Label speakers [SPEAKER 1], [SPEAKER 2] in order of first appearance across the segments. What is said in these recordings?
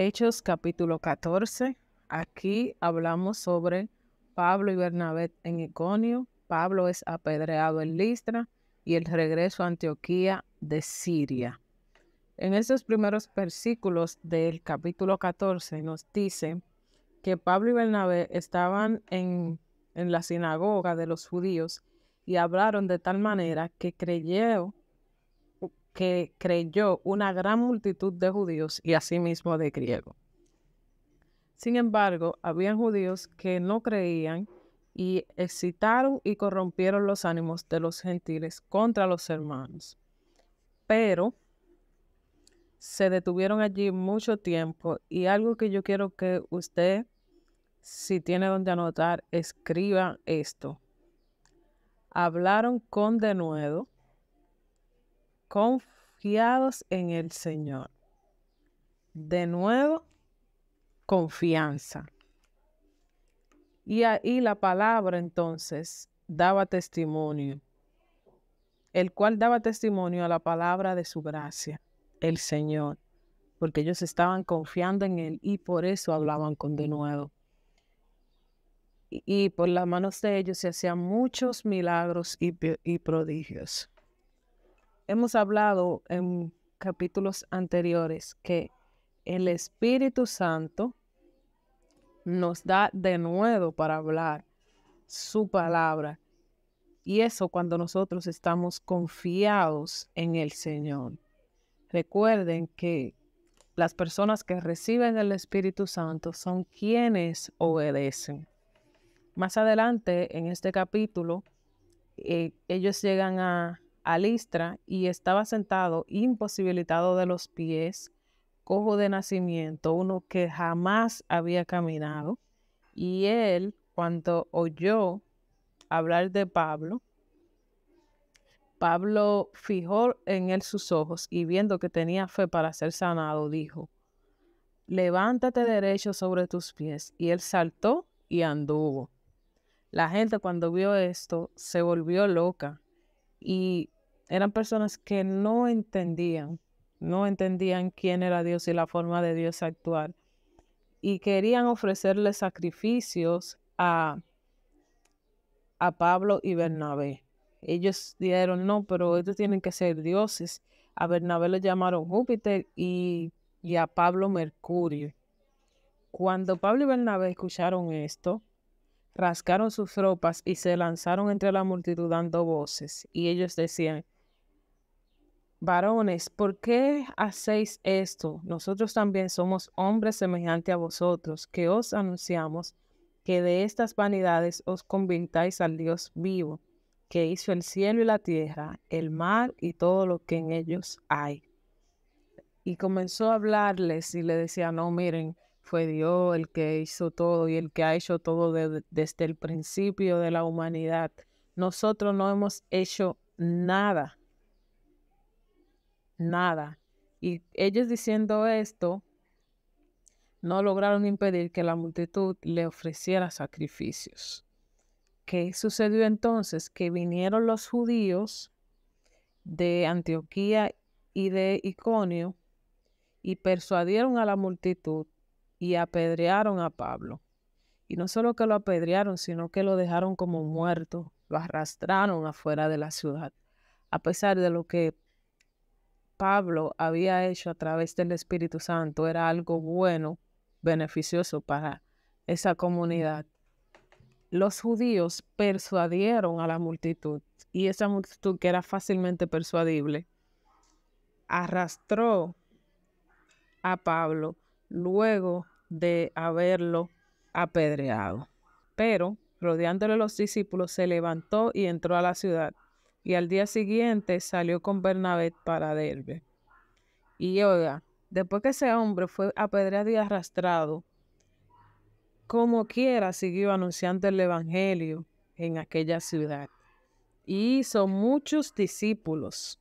[SPEAKER 1] Hechos capítulo 14. Aquí hablamos sobre Pablo y Bernabé en Iconio. Pablo es apedreado en Listra y el regreso a Antioquía de Siria. En estos primeros versículos del capítulo 14 nos dice que Pablo y Bernabé estaban en, en la sinagoga de los judíos y hablaron de tal manera que creyó que creyó una gran multitud de judíos y asimismo de griegos. Sin embargo, habían judíos que no creían y excitaron y corrompieron los ánimos de los gentiles contra los hermanos. Pero se detuvieron allí mucho tiempo y algo que yo quiero que usted, si tiene donde anotar, escriba esto. Hablaron con denuedo confiados en el Señor. De nuevo, confianza. Y ahí la palabra entonces daba testimonio, el cual daba testimonio a la palabra de su gracia, el Señor, porque ellos estaban confiando en Él y por eso hablaban con denuedo. Y, y por las manos de ellos se hacían muchos milagros y prodigios hemos hablado en capítulos anteriores que el Espíritu Santo nos da de nuevo para hablar su palabra. Y eso cuando nosotros estamos confiados en el Señor. Recuerden que las personas que reciben el Espíritu Santo son quienes obedecen. Más adelante en este capítulo, eh, ellos llegan a a y estaba sentado imposibilitado de los pies, cojo de nacimiento, uno que jamás había caminado. Y él, cuando oyó hablar de Pablo, Pablo fijó en él sus ojos y viendo que tenía fe para ser sanado, dijo, levántate derecho sobre tus pies. Y él saltó y anduvo. La gente cuando vio esto se volvió loca y eran personas que no entendían, no entendían quién era Dios y la forma de Dios actuar. Y querían ofrecerle sacrificios a, a Pablo y Bernabé. Ellos dijeron, no, pero estos tienen que ser dioses. A Bernabé le llamaron Júpiter y, y a Pablo Mercurio. Cuando Pablo y Bernabé escucharon esto, rascaron sus ropas y se lanzaron entre la multitud dando voces. Y ellos decían, Varones, ¿por qué hacéis esto? Nosotros también somos hombres semejantes a vosotros, que os anunciamos que de estas vanidades os convirtáis al Dios vivo, que hizo el cielo y la tierra, el mar y todo lo que en ellos hay. Y comenzó a hablarles y le decía, no, miren, fue Dios el que hizo todo y el que ha hecho todo desde el principio de la humanidad. Nosotros no hemos hecho nada nada. Y ellos diciendo esto, no lograron impedir que la multitud le ofreciera sacrificios. ¿Qué sucedió entonces? Que vinieron los judíos de Antioquía y de Iconio y persuadieron a la multitud y apedrearon a Pablo. Y no solo que lo apedrearon, sino que lo dejaron como muerto, lo arrastraron afuera de la ciudad, a pesar de lo que Pablo había hecho a través del Espíritu Santo era algo bueno, beneficioso para esa comunidad. Los judíos persuadieron a la multitud y esa multitud que era fácilmente persuadible arrastró a Pablo luego de haberlo apedreado. Pero, rodeándole los discípulos, se levantó y entró a la ciudad y al día siguiente salió con Bernabé para Derbe. Y oiga, después que ese hombre fue apedreado y arrastrado, como quiera siguió anunciando el Evangelio en aquella ciudad. Y hizo muchos discípulos,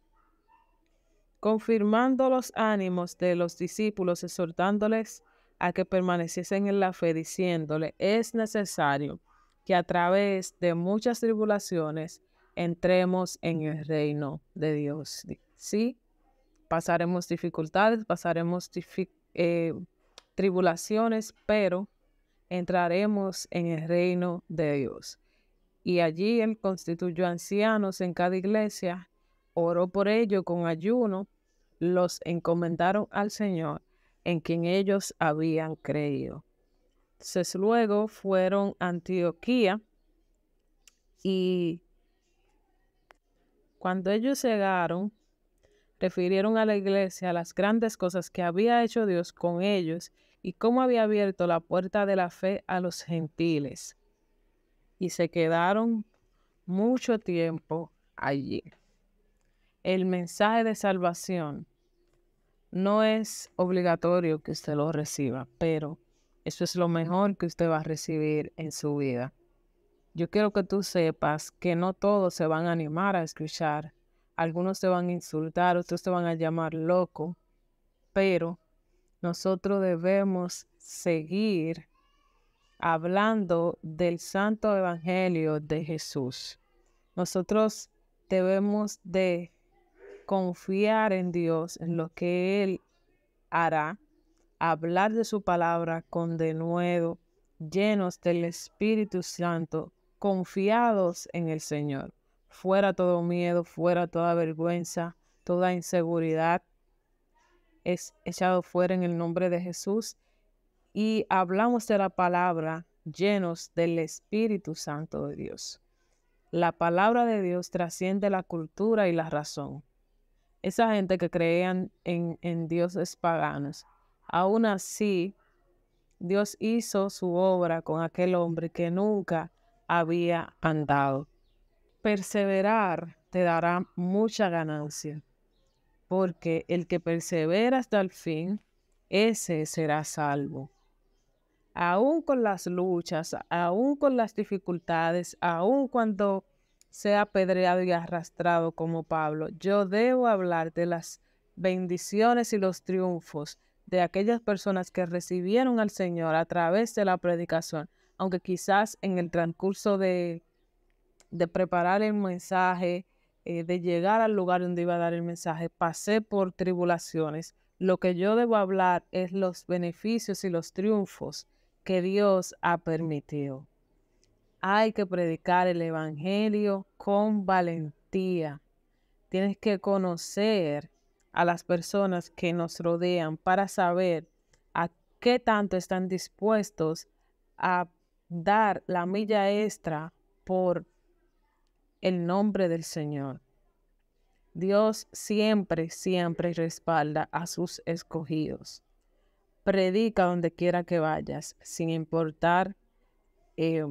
[SPEAKER 1] confirmando los ánimos de los discípulos, exhortándoles a que permaneciesen en la fe, diciéndole, es necesario que a través de muchas tribulaciones entremos en el reino de Dios. Sí, pasaremos dificultades, pasaremos eh, tribulaciones, pero entraremos en el reino de Dios. Y allí él constituyó ancianos en cada iglesia, oró por ello con ayuno, los encomendaron al Señor, en quien ellos habían creído. Entonces luego fueron a Antioquía y cuando ellos llegaron, refirieron a la iglesia las grandes cosas que había hecho Dios con ellos y cómo había abierto la puerta de la fe a los gentiles. Y se quedaron mucho tiempo allí. El mensaje de salvación no es obligatorio que usted lo reciba, pero eso es lo mejor que usted va a recibir en su vida. Yo quiero que tú sepas que no todos se van a animar a escuchar algunos te van a insultar, otros te van a llamar loco, pero nosotros debemos seguir hablando del santo evangelio de Jesús. Nosotros debemos de confiar en Dios, en lo que Él hará, hablar de su palabra con denuedo, llenos del Espíritu Santo, confiados en el Señor fuera todo miedo, fuera toda vergüenza, toda inseguridad, es echado fuera en el nombre de Jesús y hablamos de la palabra llenos del Espíritu Santo de Dios. La palabra de Dios trasciende la cultura y la razón. Esa gente que creían en, en dioses paganos, aún así, Dios hizo su obra con aquel hombre que nunca había andado perseverar te dará mucha ganancia, porque el que persevera hasta el fin, ese será salvo. Aún con las luchas, aún con las dificultades, aún cuando sea apedreado y arrastrado como Pablo, yo debo hablar de las bendiciones y los triunfos de aquellas personas que recibieron al Señor a través de la predicación, aunque quizás en el transcurso de preparar el mensaje, eh, de llegar al lugar donde iba a dar el mensaje, pasé por tribulaciones. Lo que yo debo hablar es los beneficios y los triunfos que Dios ha permitido. Hay que predicar el Evangelio con valentía. Tienes que conocer a las personas que nos rodean para saber a qué tanto están dispuestos a dar la milla extra por el nombre del Señor. Dios siempre, siempre respalda a sus escogidos. Predica donde quiera que vayas, sin importar eh,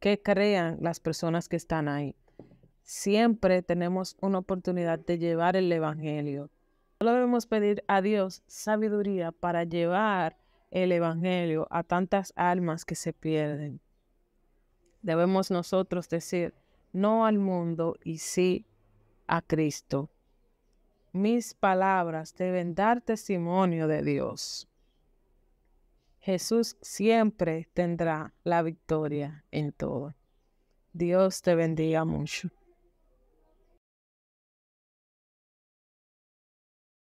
[SPEAKER 1] qué crean las personas que están ahí. Siempre tenemos una oportunidad de llevar el Evangelio. Solo debemos pedir a Dios sabiduría para llevar el Evangelio a tantas almas que se pierden. Debemos nosotros decir, no al mundo y sí a Cristo. Mis palabras deben dar testimonio de Dios. Jesús siempre tendrá la victoria en todo. Dios te bendiga mucho.